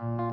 you